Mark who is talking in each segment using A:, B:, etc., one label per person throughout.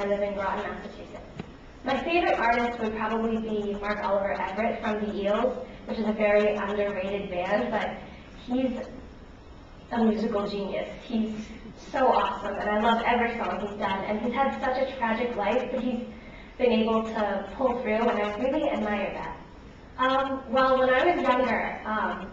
A: I live in Groton, Massachusetts. My favorite artist would probably be Mark Oliver Everett from the Eels, which is a very underrated band, but he's a musical genius. He's so awesome, and I love every song he's done. And he's had such a tragic life, but he's been able to pull through, and I really admire that. Um, well, when I was younger, um,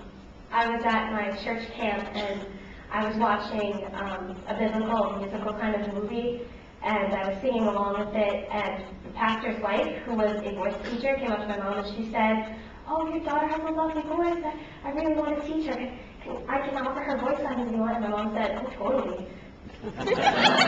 A: I was at my church camp, and I was watching um, a biblical musical kind of movie, and I was singing along with it. And the pastor's wife, who was a voice teacher, came up to my mom and she said, "Oh, your daughter has a lovely voice. I, really want to teach her. I can offer her voice lessons if you want." And my mom said, "Oh, totally."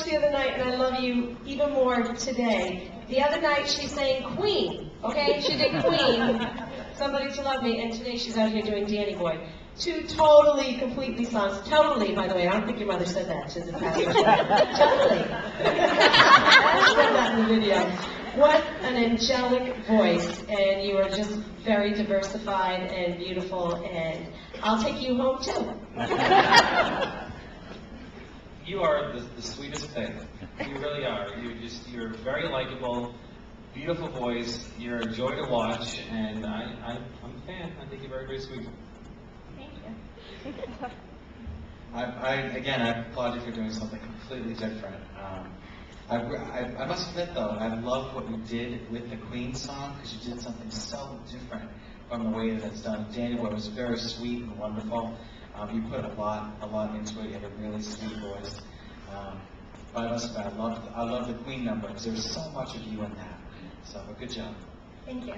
B: much the other night, and I love you even more today. The other night she sang Queen, okay? She did Queen, Somebody to Love Me, and today she's out here doing Danny Boy. Two totally, completely songs. Totally, by the way, I don't think your mother said that to the pastor. totally. I said that in the video. What an angelic voice, and you are just very diversified and beautiful, and I'll take you home too.
C: You are the, the sweetest thing. You really are. You're just you're very likable, beautiful voice. You're a joy to watch, and I, I I'm a fan. I think you're very very sweet.
A: Thank you.
D: I, I, again, I applaud you for doing something completely different. Um, I, I, I must admit, though, I love what you did with the Queen song because you did something so different from the way that it's done. Danny Boy was very sweet and wonderful. Um, you put a lot, a lot into it. You have a really sweet voice. Um, I must admit, I love, I love the Queen number because there's so much of you in that. So, good job.
A: Thank you.